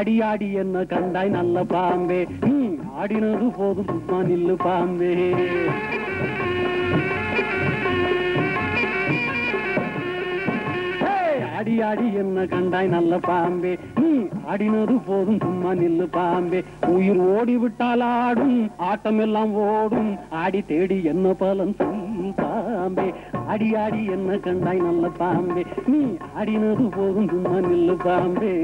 ஆடி ஆடி என்ன கண்டாய் நல்ல பாம்பே. நீ ஆடினது போதும் சும்மா நில்லு பாம்பே. ஆடி ஆடி என்ன கண்டாய் நல்ல பாம்பே. நீ ஆடினது போதும் சும்மா நில்லு பாம்பே. உயிர் ஓடி விட்டால் ஆடும் ஆட்டம் எல்லாம் ஓடும். ஆடி தேடி என்ன பலன் சொல் பாம்பே. ஆடி ஆடி என்ன கண்டாய் நல்ல பாம்பே. நீ ஆடினது போதும் சும்மா நில்லு பாம்பே.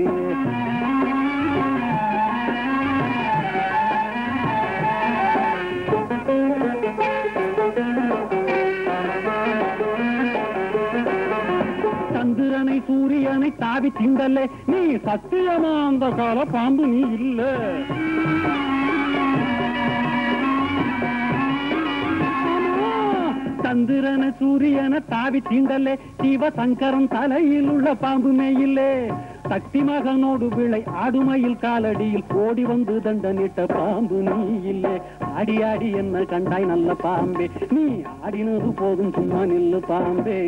சந்திரனை சூரியனை தாவி திண்டல்ல. நீ சத்தியமா அந்த கால பாம்பு நீ இல்ல. சந்திரன சூரியன தாவி தீண்டலே சிவசங்கரன் தலையில் உள்ள பாம்புமே இல்லே சக்தி மகனோடு விளை ஆடுமையில் காலடியில் ஓடி வந்து தண்டனிட்ட பாம்பு நீ இல்லே. ஆடி ஆடி என்ன கண்டாய் நல்ல பாம்பே. நீ ஆடினது போதும் சும்மா நில்லு பாம்பே.